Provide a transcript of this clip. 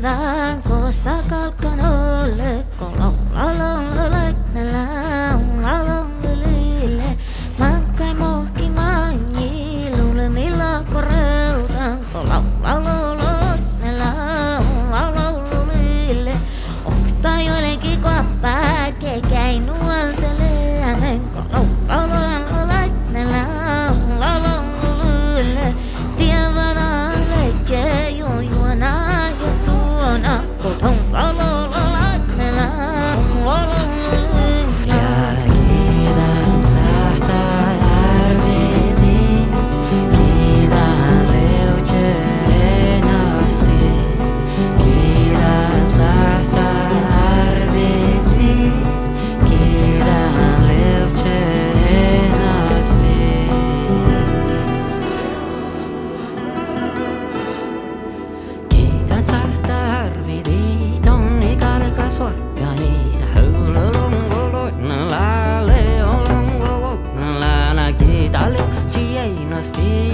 dan cosa que al que no Stay